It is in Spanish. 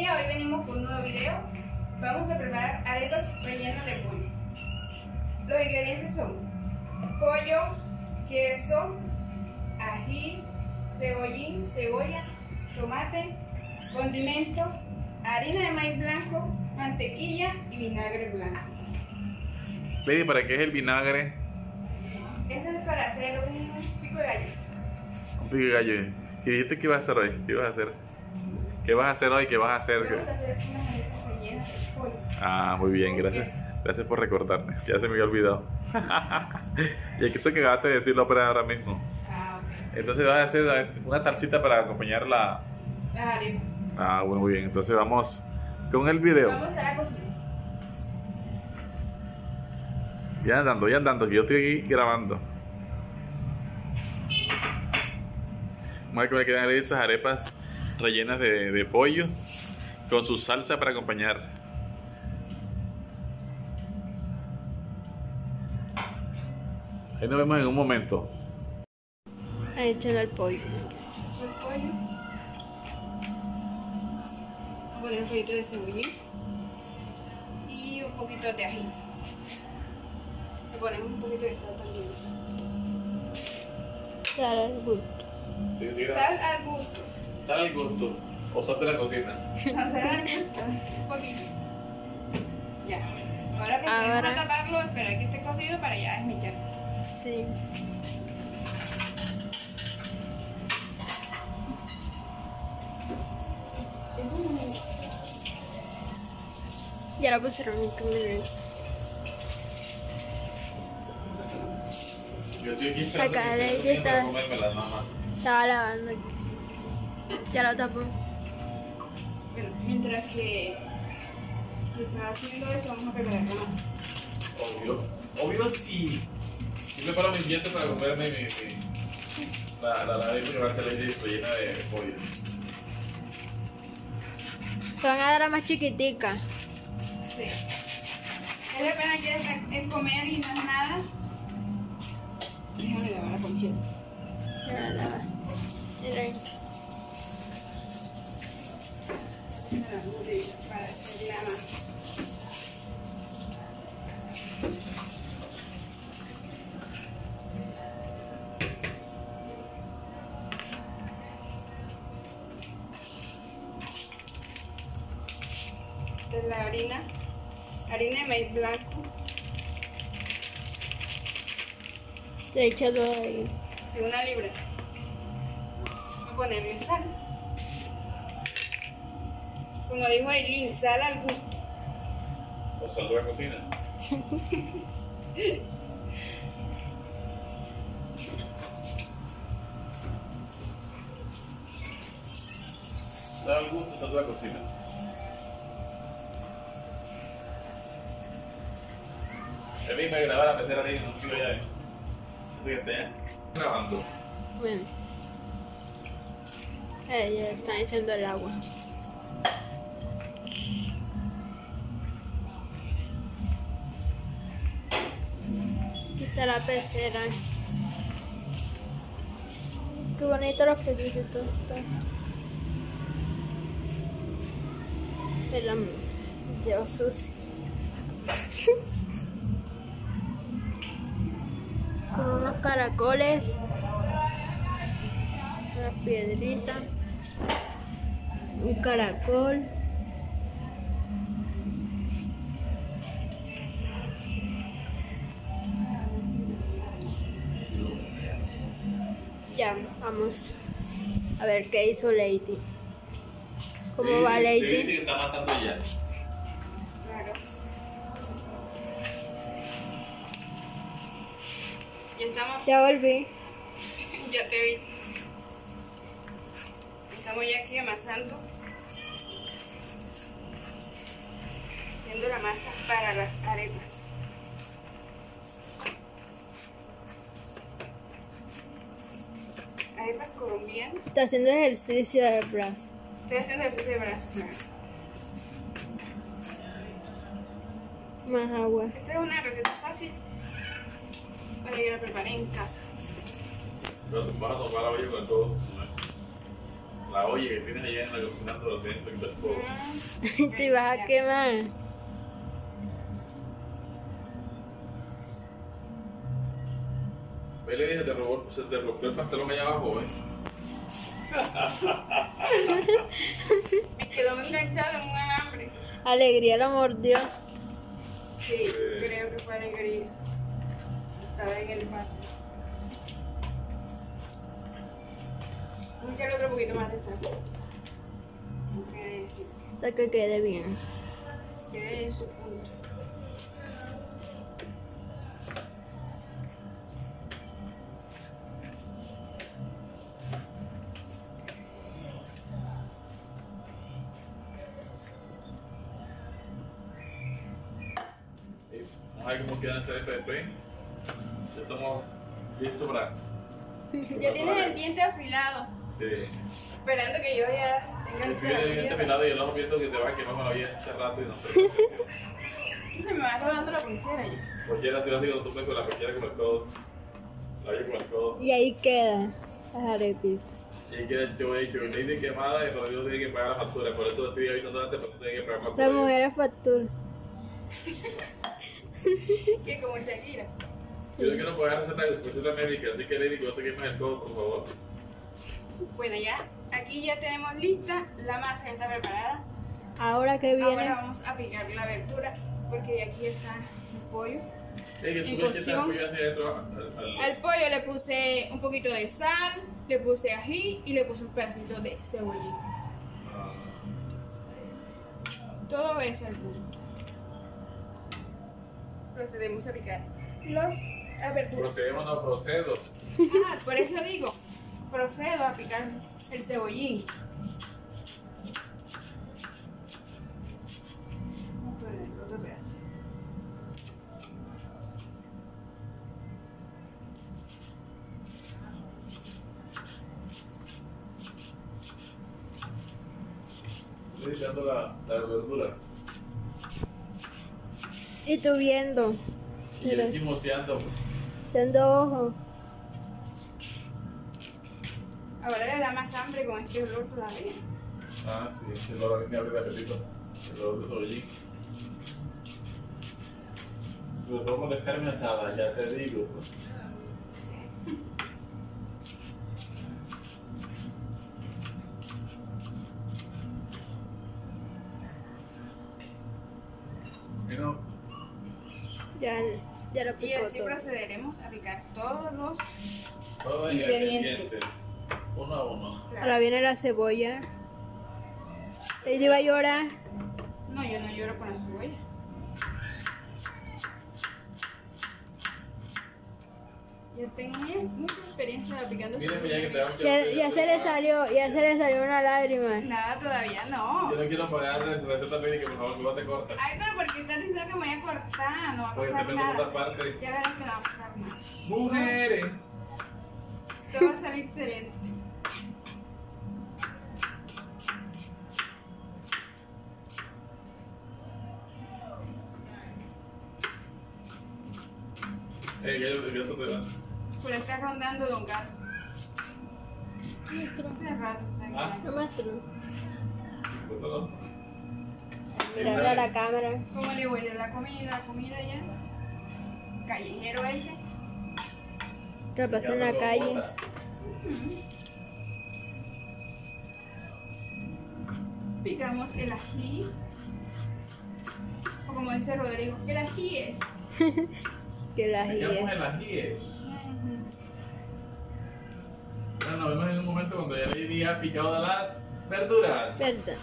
familia, hoy venimos con un nuevo video. Vamos a preparar arepas rellenas de pollo. Los ingredientes son pollo, queso, ají, cebollín, cebolla, tomate, condimentos, harina de maíz blanco, mantequilla y vinagre blanco. Lady, ¿para qué es el vinagre? Eso es para hacer un pico de gallo. Un pico de gallo. ¿Y dijiste qué ibas a hacer hoy? ¿Qué ibas a hacer? ¿Qué vas a hacer hoy? ¿Qué vas a hacer? Vamos a hacer unas arepas rellenas de pollo. Ah, muy bien, gracias. Gracias por recordarme. Ya se me había olvidado. y aquí eso que acabaste de decirlo para ahora mismo. Ah, ok. Entonces vas a hacer una salsita para acompañar la... Las arepas. Ah, bueno, muy bien. Entonces vamos con el video. Vamos a la cocina. Ya andando, ya andando, que yo estoy aquí grabando. Vamos a ver que me quedan esas arepas rellenas de, de pollo con su salsa para acompañar. Ahí nos vemos en un momento. Ahí echan el pollo. el pollo. Vamos a poner un poquito de cebollín y un poquito de ají. Le ponemos un poquito de sal también. Sal al gusto. Sí, sí, Sal al gusto. Sal al gusto. O sal de la cocina. Sal al gusto. Un poquito. Ya. Ahora procedemos Ahora- a taparlo, esperar que esté cocido para ya desmechar. Sí. Ya lo pusieron en tu nivel. Yo estoy aquí esperando Acá, para está- comérmela, mamá. Estaba lavando. Ya lo tapó. Bueno, mientras que, que se va haciendo eso, vamos a preparar la masa. Obvio. Obvio sí. Yo preparo mis dientes para comerme mi, mi- la, la, la arepa que va a ser rellena de pollo. Se van a dar a más chiquitica. Sí. Es de pena que es, es comer y no es nada. Déjame lavar la conchita. Se van a lavar. Harina, harina de maíz blanco, Se echa todo ahí. de una libra. Voy a ponerle sal. Como dijo Aileen, sal al gusto. O sal de la cocina. Sal al gusto, sal de la cocina. Mí me grababa la pecera ahí en un tío allá. Así que esté grabando. Bueno. Eh, ya están echando el agua. Aquí está la pecera. Qué bonito los pececitos. El Dios sucio. unos caracoles. Unas piedritas. Un caracol. Ya, vamos a ver qué hizo Lady. ¿Cómo va Lady? está ya. Ya estamos, Ya volví. ya te vi. Estamos ya aquí amasando. Haciendo la masa para las arepas. Arepas colombianas. Está haciendo ejercicio de brazo. Estoy haciendo ejercicio de brazo. Más agua. Esta es una receta fácil para que la preparen en casa. Pero te vas a tomar la olla con todo. la olla que tienes allá en la cocina, lo tienes en el fuego. Te vas a quemar. Ve le dije, te robó, se te rompió el pantalón allá abajo, ¿eh? Me quedó enganchado en un alambre. Alegría lo mordió. Sí, creo que fue alegría. Estaba en el patio. Vamos a echarle otro poquito más de sal. Hasta que quede bien. Quede en su punto. Vamos a ver cómo quedan esto después. Ya estamos listos para. Ya tienes el diente afilado. Sí. Esperando que yo ya tenga El el fío de este pelado y el ojo viendo que te va a quemar con la vida hace rato y no sé. Se me va rodando la ponchera ya. Cualquiera así así cuando tú con la cualquiera como el codo. La como el codo. Y ahí queda las arepitas. Y ahí queda el show hecho. Lady quemada y Rodrigo tiene que pagar la factura. Por eso lo estoy avisando antes, pero tú tienes que pagar factura. La mujer es factura. Que como Shakira. Yo no quiero pagar receta, receta médica, así que Lady, cuando te quemes el codo, por favor. Bueno, ya. Aquí ya tenemos lista. La masa ya está preparada. Ahora que Ahora viene, vamos a picar la verdura. Porque aquí está el pollo. Es que En tú le pollo hacia adentro al, al- Al pollo le puse un poquito de sal, le puse ají y le puse un pedacito de cebollín. Ah, Todo es al gusto. Procedemos a picar los a verduras. Procedemos, no procedo. Ah, por eso digo, procedo a picar el cebollín. Estoy echando la, la verdura. y tú viendo, Y estoy moceando. dando ojo. Ahora le da más hambre con este olor todavía. Ah, sí, se lo me abre el apetito. El olor de. Sobre todo cuando es carne asada, ya te digo. pues. Mira, Ya, ya lo Y así todo. procederemos a picar todos los todos Ingredientes. ingredientes. Uno a uno. Ahora viene la cebolla. Lady va a llorar. No, yo no lloro con la cebolla. Ya tengo mu- mucha experiencia picando Miren, ya que te hago Ya, ya se le salió, ya se le salió una lágrima. Nada, todavía no. Yo no quiero pagar la receta médica, por favor, que no te corta. Ay, pero ¿por qué estás diciendo que me voy a cortar? No va a Porque te pasar otra nada. parte. Ya verás que no va a pasar nada. Mujeres. Todo va a salir excelente. Eh, ya yo ya tú te. Por está rondando está aquí. Ah. No. Mirarle a la cámara. ¿Cómo le huele la comida? ¿La comida ya? Callejero ese. Que en la calle. Picamos el ají. O como dice Rodrigo, el ají es. Que la Picamos guía. Cuando ya le había picado las verduras. Verdad.